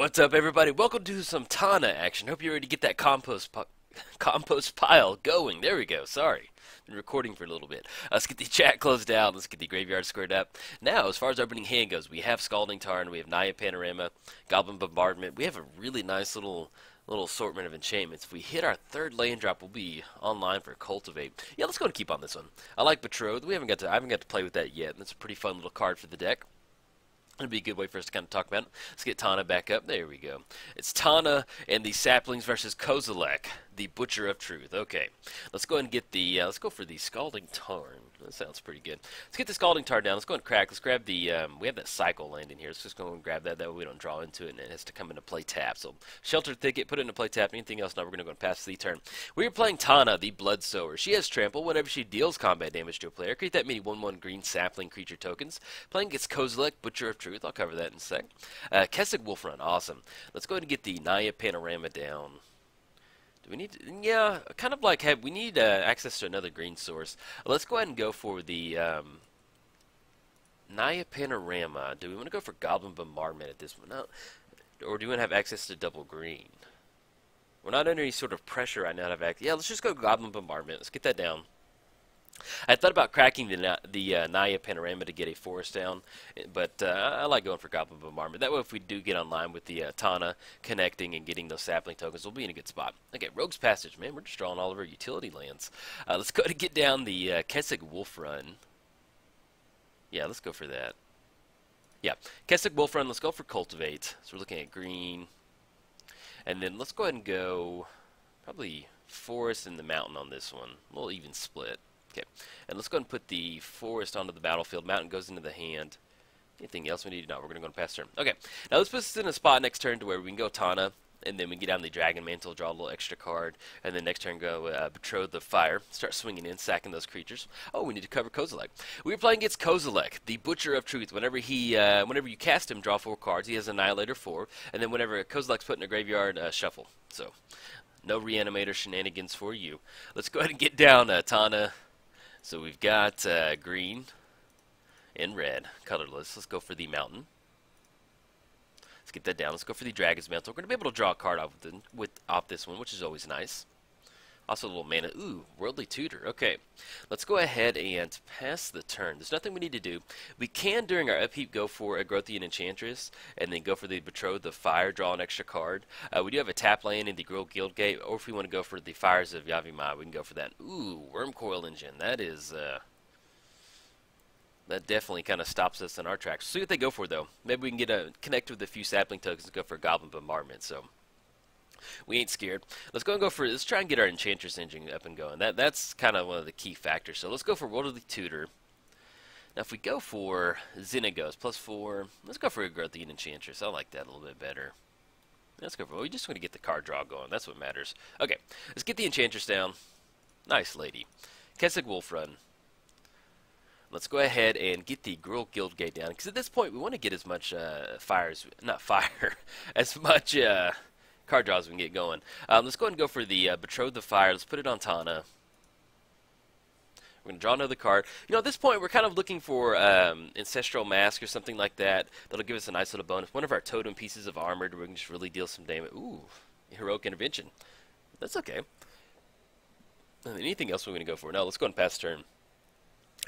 What's up, everybody? Welcome to some Tana action. Hope you're ready to get that compost compost pile going. There we go. Sorry. Been recording for a little bit. Uh, let's get the chat closed down. Let's get the graveyard squared up. Now, as far as opening hand goes, we have Scalding Tarn, we have Naya Panorama, Goblin Bombardment. We have a really nice little little assortment of enchantments. If we hit our third land drop, we'll be online for Cultivate. Yeah, let's go and keep on this one. I like Betrothed. We haven't got to I haven't got to play with that yet. That's a pretty fun little card for the deck. It'll be a good way for us to kind of talk about it. Let's get Tana back up. There we go. It's Tana and the Saplings versus Kozilek, the Butcher of Truth. Okay, let's go and get the. Uh, let's go for the Scalding Tarn. That sounds pretty good. Let's get the Scalding Tarn down. Let's go and crack. Let's grab the. Um, we have that Cycle land in here. Let's just go and grab that. That way we don't draw into it and it has to come into play tap. So Sheltered Thicket, put it into play tap. Anything else? Now we're going to go and pass the turn. We are playing Tana, the Bloodsower. She has Trample. Whenever she deals combat damage to a player, create that many 1-1 green sapling creature tokens. Playing against Kozilek, Butcher of Truth. I'll cover that in a sec. Uh, Kessig Wolf Run, awesome. Let's go ahead and get the Naya Panorama down. We need? Yeah, kind of like we need uh, access to another green source. Let's go ahead and go for the um, Naya Panorama. Do we want to go for Goblin Bombardment at this one? No. Or do we want to have access to double green? We're not under any sort of pressure right now to have access. Yeah, let's just go Goblin Bombardment. Let's get that down. I thought about cracking the the uh, Naya Panorama to get a forest down, but uh, I like going for Goblin Bombardment. That way, if we do get online with the uh, Tana connecting and getting those sapling tokens, we'll be in a good spot. Okay, Rogue's Passage, man, we're just drawing all of our utility lands. Uh, let's go to get down the uh, Kessig Wolf Run. Yeah, let's go for that. Yeah, Kessig Wolf Run, let's go for Cultivate. So we're looking at green. And then let's go ahead and go probably Forest and the Mountain on this one. Little even split. Okay, and let's go and put the forest onto the battlefield. Mountain goes into the hand. Anything else we need? No, we're going to go and pass turn. Okay, now let's put this in a spot next turn to where we can go Tana, and then we get down the Dragon Mantle, draw a little extra card, and then next turn go uh, Betrothed of Fire, start swinging in, sacking those creatures. Oh, we need to cover Kozilek. We are playing against Kozilek, the Butcher of Truth. Whenever he, uh, whenever you cast him, draw four cards. He has Annihilator four, and then whenever Kozilek's put in a graveyard, uh, shuffle. So, no Reanimator shenanigans for you. Let's go ahead and get down uh, Tana. So we've got uh, green and red, colorless. Let's go for the mountain. Let's get that down. Let's go for the dragon's mantle. We're going to be able to draw a card off, with, with, off this one, which is always nice. Also a little mana. Ooh, Worldly Tutor. Okay. Let's go ahead and pass the turn. There's nothing we need to do. We can, during our upkeep, go for Argothian Enchantress, and then go for the Betrothed of Fire, draw an extra card. Uh, we do have a tap land in the Gruul Guildgate, or if we want to go for the Fires of Yavimaya, we can go for that. Ooh, Wurmcoil Engine. That is... Uh, that definitely kind of stops us in our tracks. See what they go for, though. Maybe we can get a connect with a few sapling tokens and go for a Goblin Bombardment. So we ain't scared. Let's go and go for let's try and get our Enchantress engine up and going. That that's kind of one of the key factors. So let's go for Worldly Tutor. Now if we go for Xenagos plus four, let's go for Argothian Enchantress. I like that a little bit better. Let's go for we just want to get the card draw going. That's what matters. Okay, let's get the Enchantress down. Nice lady. Kessig Wolf Run. Let's go ahead and get the Gruul Guildgate down because at this point we want to get as much uh, fire as not fire as much uh, card draws we can get going. Um, let's go ahead and go for the uh, Betrothed of Fire. Let's put it on Tana. We're going to draw another card. You know, at this point, we're kind of looking for um, Ancestral Mask or something like that. That'll give us a nice little bonus. One of our totem pieces of armor we can just really deal some damage. Ooh, Heroic Intervention. That's okay. Anything else we're going to go for? No, let's go and pass turn.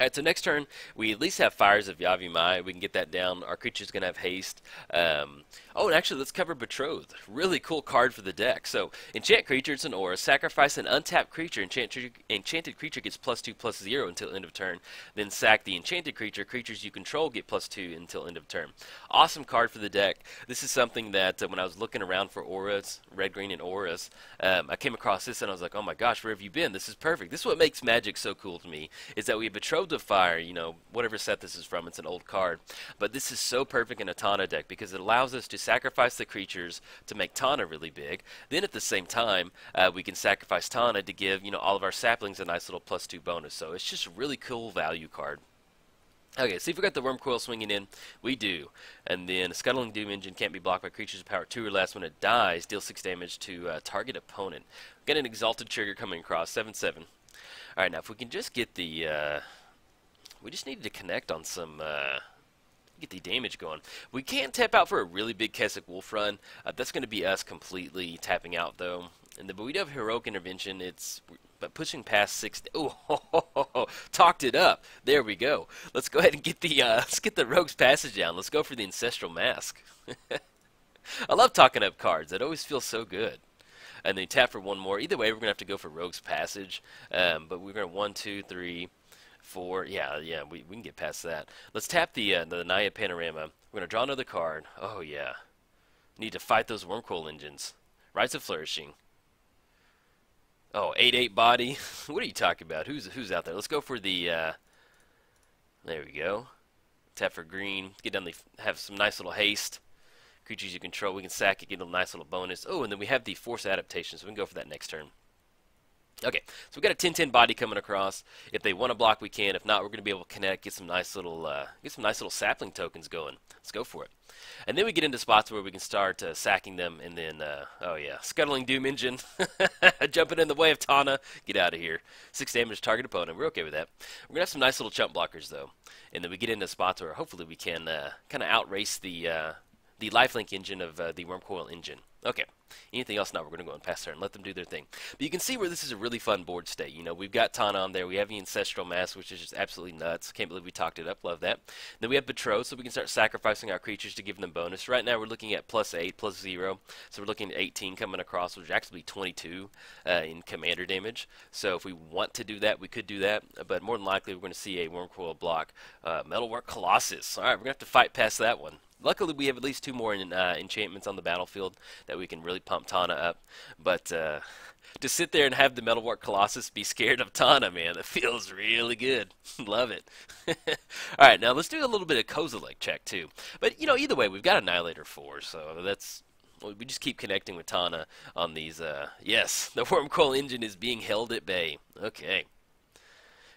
Alright, so next turn, we at least have Fires of Yavimaya. We can get that down. Our creature's going to have haste. Um, oh, and actually, let's cover Betrothed. Really cool card for the deck. So, enchant creature, it's an aura. Sacrifice an untapped creature. Enchant, enchanted creature gets plus 2, plus 0 until end of turn. Then sack the enchanted creature. Creatures you control get plus 2 until end of turn. Awesome card for the deck. This is something that uh, when I was looking around for auras, red, green, and auras, um, I came across this and I was like, oh my gosh, where have you been? This is perfect. This is what makes Magic so cool to me, is that we have Betrothed of Fire, you know, whatever set this is from, it's an old card. But this is so perfect in a Tana deck because it allows us to sacrifice the creatures to make Tana really big. Then at the same time, uh, we can sacrifice Tana to give, you know, all of our saplings a nice little plus two bonus. So it's just a really cool value card. Okay, see if we got the Wurmcoil swinging in. We do. And then a Scuttling Doom Engine can't be blocked by creatures of power 2 or less. When it dies, deal 6 damage to uh, target opponent. Got an Exalted Trigger coming across, 7-7. Alright, now if we can just get the... Uh, we just needed to connect on some, uh, get the damage going. We can't tap out for a really big Kessig Wolf run. Uh, that's going to be us completely tapping out, though. And the, but we do have Heroic Intervention. It's but pushing past six. Oh, talked it up. There we go. Let's go ahead and get the uh, let's get the Rogue's Passage down. Let's go for the Ancestral Mask. I love talking up cards. It always feels so good. And then tap for one more. Either way, we're gonna have to go for Rogue's Passage. Um, but we're gonna one, two, three, four. Yeah, yeah, we we can get past that. Let's tap the uh, the Naya Panorama. We're gonna draw another card. Oh yeah. Need to fight those Wurmcoil Engines. Rites of Flourishing. Oh, 8-8 body. what are you talking about? Who's who's out there? Let's go for the. Uh, there we go. Tap for green. Get down the. Have some nice little haste. Creatures you control, we can sack it, get a nice little bonus. Oh, and then we have the forced adaptation, so we can go for that next turn. Okay, so we've got a 10-10 body coming across. If they want to block, we can. If not, we're going to be able to connect, get some nice little, uh, get some nice little sapling tokens going. Let's go for it. And then we get into spots where we can start uh, sacking them, and then, uh, oh yeah, scuttling Doom Engine, jumping in the way of Tana. Get out of here. Six damage target opponent. We're okay with that. We're gonna have some nice little chump blockers though, and then we get into spots where hopefully we can uh, kind of outrace the uh, the lifelink engine of uh, the Wurmcoil engine. Okay. Anything else? Now we're going to go and pass turn and let them do their thing. But you can see where this is a really fun board state. You know, we've got Tana on there. We have the Ancestral Mask, which is just absolutely nuts. Can't believe we talked it up. Love that. Then we have Betrothed, so we can start sacrificing our creatures to give them bonus. Right now we're looking at plus 8, plus 0. So we're looking at 18 coming across, which is actually 22 uh, in commander damage. So if we want to do that, we could do that. But more than likely, we're going to see a Wurmcoil block. Uh, Metalwork Colossus. All right, we're going to have to fight past that one. Luckily, we have at least two more in, uh, enchantments on the battlefield that we can really pump Tana up. But uh, to sit there and have the Metalwork Colossus be scared of Tana, man, it feels really good. Love it. All right, now let's do a little bit of Kozilek check too. But you know, either way, we've got Annihilator four, so that's we just keep connecting with Tana on these. Uh, yes, the Wurmcoil engine is being held at bay. Okay.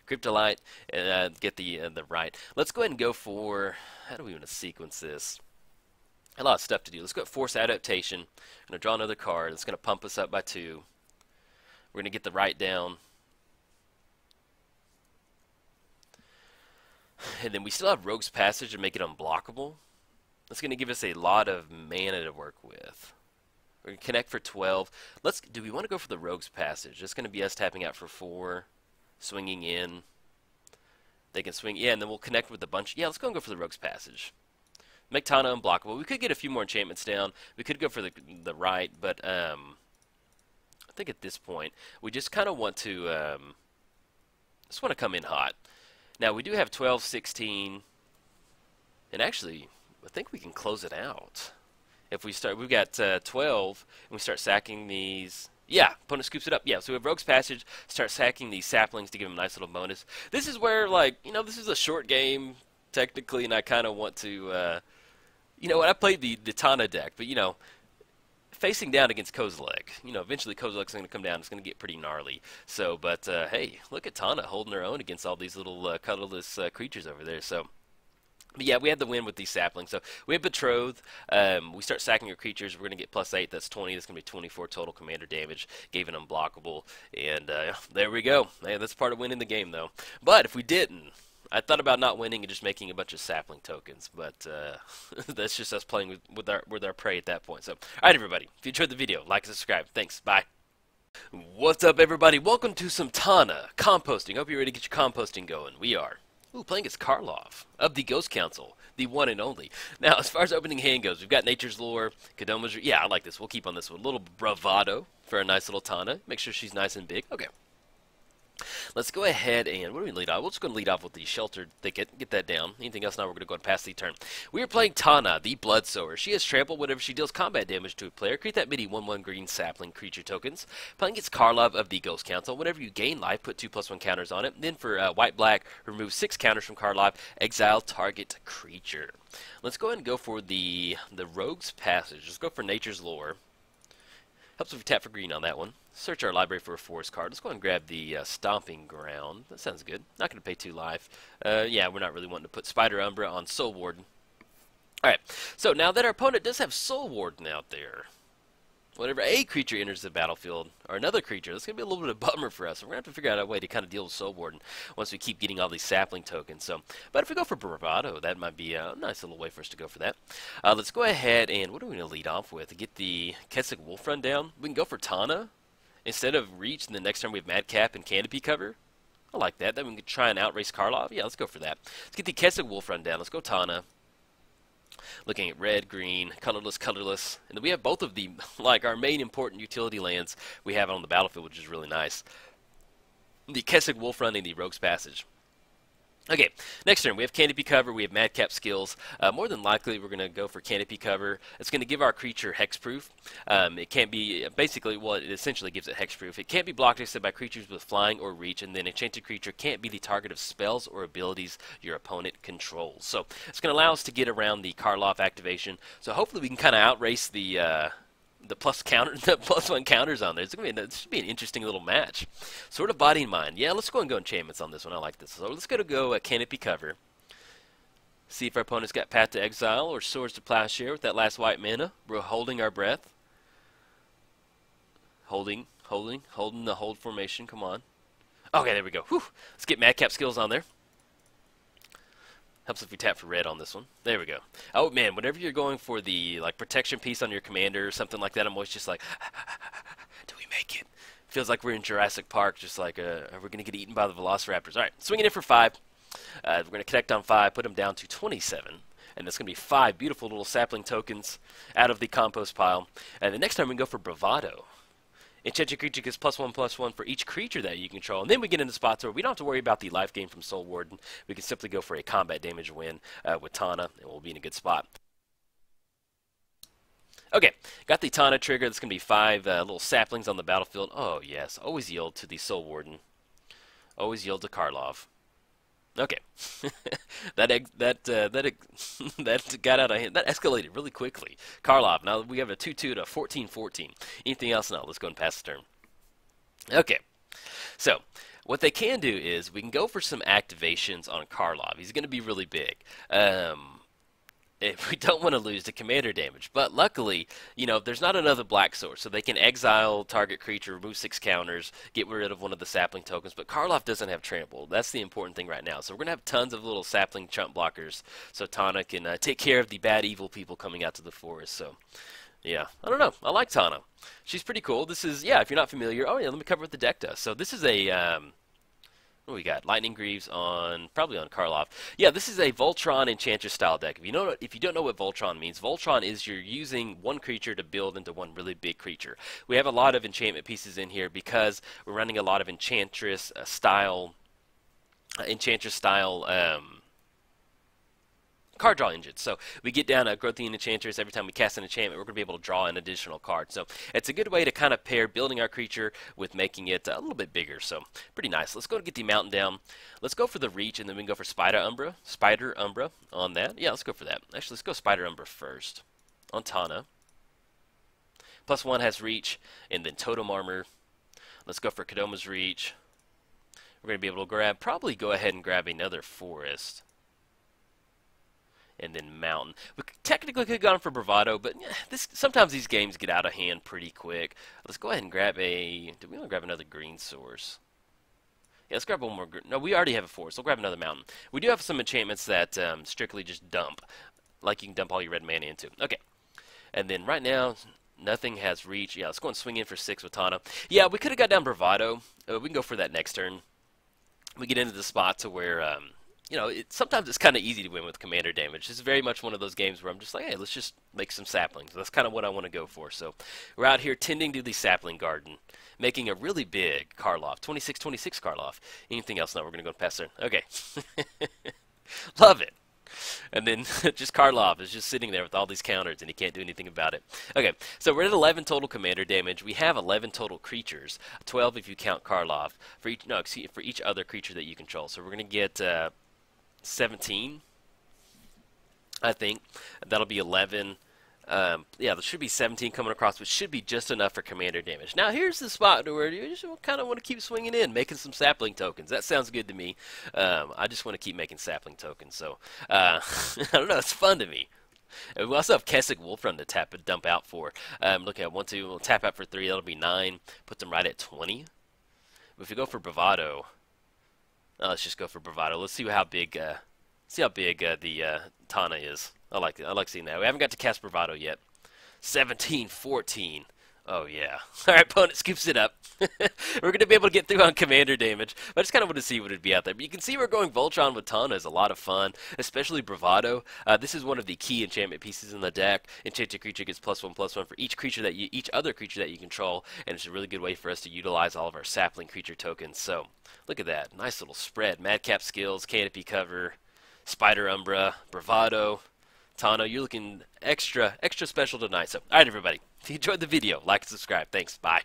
Cryptolith, and uh, get the uh, the Rite. Let's go ahead and go for how do we want to sequence this? A lot of stuff to do. Let's go for Forced Adaptation. I'm going to draw another card. It's going to pump us up by two. We're going to get the Rite down. And then we still have Rogue's Passage to make it unblockable. That's going to give us a lot of mana to work with. We're going to connect for 12. Let's. Do we want to go for the Rogue's Passage? It's going to be us tapping out for 4, swinging in. They can swing, yeah, and then we'll connect with a bunch. Yeah, let's go and go for the Rogue's Passage. Make Tana unblockable. We could get a few more enchantments down. We could go for the the Rite, but um, I think at this point we just kind of want to um, just want to come in hot. Now we do have 12, 16, and actually I think we can close it out. If we start, we've got uh, 12, and we start sacking these yeah, opponent scoops it up. Yeah, so we have Rogue's Passage, start sacking these saplings to give them a nice little bonus. This is where, like, you know, this is a short game, technically, and I kind of want to, uh, you know what, I played the, the Tana deck, but, you know, facing down against Kozilek, you know, eventually Kozilek's going to come down. It's going to get pretty gnarly. So, but, uh, hey, look at Tana holding her own against all these little uh, colorless uh, creatures over there. So, yeah, we had the win with these saplings. So we have Betrothed. Um, we start sacking your creatures. We're going to get plus 8. That's 20. That's going to be 24 total commander damage. Gave it unblockable. And uh, there we go. Man, that's part of winning the game, though. But if we didn't, I thought about not winning and just making a bunch of sapling tokens, but uh, that's just us playing with, with, our with our prey at that point. So, all right, everybody, if you enjoyed the video, like and subscribe. Thanks. Bye. What's up, everybody? Welcome to some Tana composting. Hope you're ready to get your composting going. We are. Ooh, playing as Karlov of the Ghost Council, the one and only. Now, as far as opening hand goes, we've got Nature's Lore, Kodama's. Yeah, I like this. We'll keep on this one. A little bravado for a nice little Tana. Make sure she's nice and big. Okay. Let's go ahead and what do we lead off? We're just going to lead off with the sheltered thicket. Get that down. Anything else? Now we're going to go and pass the turn. We are playing Tana, the Blood Bloodsower. She has trample whenever she deals combat damage to a player. Create that mini 1-1 green sapling creature tokens. Playing against Karlov of the Ghost Council. Whenever you gain life, put 2 plus 1 counters on it. Then for uh, white-black, remove 6 counters from Karlov. Exile target creature. Let's go ahead and go for the, the Rogue's Passage. Let's go for Nature's Lore. Helps if tap for green on that one. Search our library for a forest card. Let's go ahead and grab the uh, Stomping Ground. That sounds good. Not going to pay two life. Uh, yeah, we're not really wanting to put Spider Umbra on Soul Warden. Alright, so now that our opponent does have Soul Warden out there, whenever a creature enters the battlefield, or another creature, that's going to be a little bit of a bummer for us. We're going to have to figure out a way to kind of deal with Soul Warden once we keep getting all these sapling tokens. So, But if we go for Bravado, that might be a nice little way for us to go for that. Uh, let's go ahead and, what are we going to lead off with? Get the Kessig Wolf Run down, we can go for Tana. Instead of Reach, and the next turn we have Madcap and Canopy Cover. I like that. Then we can try and outrace Karlov. Yeah, let's go for that. Let's get the Kessig Wolf Run down. Let's go Tana looking at red, green, colorless, colorless. And then we have both of the, like our main important utility lands we have on the battlefield, which is really nice. The Kessig Wolf Run and the Rogue's Passage. Okay, next turn we have Canopy Cover, we have Madcap Skills. Uh, more than likely we're going to go for Canopy Cover. It's going to give our creature Hexproof. Um, it can't be, basically, well, it essentially gives it Hexproof. It can't be blocked except by creatures with Flying or Reach, and then Enchanted Creature can't be the target of spells or abilities your opponent controls. So it's going to allow us to get around the Karlov activation. So hopefully we can kind of outrace the... Uh, the plus counter, the plus one counters on there. It's gonna be this should be an interesting little match. Sort of body and mind. Yeah, let's go and go enchantments on this one. I like this. So let's go to go a canopy cover. See if our opponent's got Path to Exile or Swords to Plowshare with that last white mana. We're holding our breath. Holding, holding, holding the hold formation. Come on. Okay, there we go. Whew. Let's get Madcap skills on there. Helps if we tap for red on this one. There we go. Oh man, whenever you're going for the like protection piece on your commander or something like that, I'm always just like, do we make it? Feels like we're in Jurassic Park, just like, uh, are we going to get eaten by the Velociraptors? All right, swinging in for five. Uh, we're going to connect on five, put them down to 27 and it's going to be five beautiful little sapling tokens out of the compost pile. And the next time we go for Bravado. Enchanted creature gets plus one plus one for each creature that you control. And then we get into spots where we don't have to worry about the life gain from Soul Warden. We can simply go for a combat damage win uh, with Tana, and we'll be in a good spot. Okay, got the Tana trigger. That's going to be five uh, little saplings on the battlefield. Oh, yes. Always yield to the Soul Warden. Always yield to Karlov. Okay, that that uh, that that got out of hand. That escalated really quickly. Karlov. Now we have a two-two to 14-14. Anything else? No. Let's go and pass the turn. Okay, so what they can do is we can go for some activations on Karlov. He's going to be really big. Um, if we don't want to lose to commander damage. But luckily, you know, there's not another black source, so they can exile target creature, remove six counters, get rid of one of the sapling tokens. But Karlov doesn't have trample. That's the important thing right now. So we're gonna have tons of little sapling chump blockers, so Tana can uh, take care of the bad evil people coming out to the forest. So. Yeah, I don't know. I like Tana. She's pretty cool. This is, yeah, if you're not familiar, oh yeah, let me cover what the deck does. So this is a, um, what we got? Lightning Greaves on probably on Karlov. Yeah, this is a Voltron Enchantress style deck. If you know if you don't know what Voltron means, Voltron is you're using one creature to build into one really big creature. We have a lot of enchantment pieces in here because we're running a lot of Enchantress uh, style uh, Enchantress style um, card draw engine. So we get down Argothian Enchantress every time we cast an enchantment, we're going to be able to draw an additional card. So it's a good way to kind of pair building our creature with making it a little bit bigger. So pretty nice. Let's go and get the mountain down. Let's go for the reach, and then we can go for Spider Umbra. Spider Umbra on that. Yeah, let's go for that. Actually, let's go Spider Umbra first on Tana. Plus one has reach, and then Totem Armor. Let's go for Kodama's reach. We're going to be able to grab, probably go ahead and grab another forest and then Mountain. We technically could have gone for Bravado, but this sometimes these games get out of hand pretty quick. Let's go ahead and grab a... Do we want to grab another green source? Yeah, let's grab one more. No, we already have a forest. We'll grab another mountain. We do have some enchantments that um, strictly just dump, like you can dump all your red mana into. Okay, and then right now, nothing has reach. Yeah, let's go and swing in for six with Tana. Yeah, we could have got down Bravado. Uh, we can go for that next turn. We get into the spot to where um, you know, it, sometimes it's kind of easy to win with commander damage. It's very much one of those games where I'm just like, hey, let's just make some saplings. That's kind of what I want to go for. So we're out here tending to the sapling garden, making a really big Karlov, 26-26 Karlov. Anything else? No, we're going to go past there. Okay. Love it. And then just Karlov is just sitting there with all these counters and he can't do anything about it. Okay, so we're at 11 total commander damage. We have 11 total creatures, 12 if you count Karlov for each no for each other creature that you control. So we're going to get uh, 17, I think. That'll be 11. Um, yeah, there should be 17 coming across, which should be just enough for commander damage. Now, here's the spot where you just kind of want to keep swinging in, making some sapling tokens. That sounds good to me. Um, I just want to keep making sapling tokens. So, uh, I don't know, it's fun to me. We also have Kessig Wolf Run to tap and dump out for. Um, look at one, two, we'll tap out for three. That'll be nine. Put them right at 20. If we go for Bravado, uh, let's just go for Bravado. Let's see how big, uh, see how big uh, the uh, Tana is. I like I like seeing that. We haven't got to cast Bravado yet. 17, 14. Oh, yeah. Right, opponent scoops it up. we're going to be able to get through on commander damage. But I just kind of want to see what it'd be out there. But you can see we're going Voltron with Tana is a lot of fun, especially Bravado. Uh, this is one of the key enchantment pieces in the deck. Enchanted creature gets plus one, plus one for each creature that you, each other creature that you control, and it's a really good way for us to utilize all of our sapling creature tokens. So, look at that. Nice little spread. Madcap skills, canopy cover, Spider Umbra, Bravado, Tana, you're looking extra, extra special tonight. So, all right, everybody. If you enjoyed the video, like and subscribe. Thanks. Bye.